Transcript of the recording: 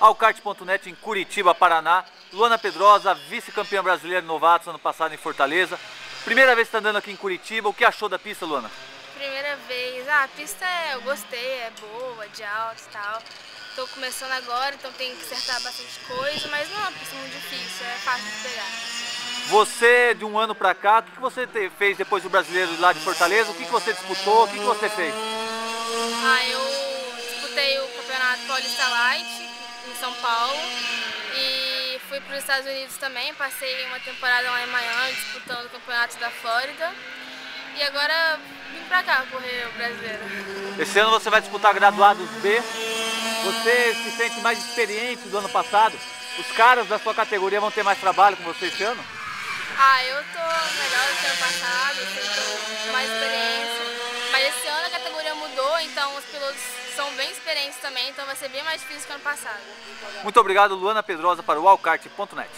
Alcarte.net em Curitiba, Paraná. Luana Pedrosa, vice-campeã brasileira de novatos ano passado em Fortaleza. Primeira vez que está andando aqui em Curitiba, o que achou da pista, Luana? Primeira vez, ah, a pista é, eu gostei, é boa, de alto e tal. Tô começando agora, então tem que acertar bastante coisa, mas não é uma pista muito difícil, é fácil de pegar. Você, de um ano pra cá, o que você fez depois do brasileiro lá de Fortaleza? O que você disputou? O que você fez? Ah, eu disputei o Campeonato Paulista Light em São Paulo e fui para os Estados Unidos também. Passei uma temporada lá em Miami disputando o Campeonato da Flórida e agora vim pra cá correr o brasileiro. Esse ano você vai disputar graduados B. Você se sente mais experiente do ano passado? Os caras da sua categoria vão ter mais trabalho com você esse ano? Ah, eu tô melhor do que ano passado, eu tenho mais experiência. Então os pilotos são bem experientes também, então vai ser bem mais difícil que ano passado. Muito obrigado, Luana Pedrosa, para o Alcarte.net.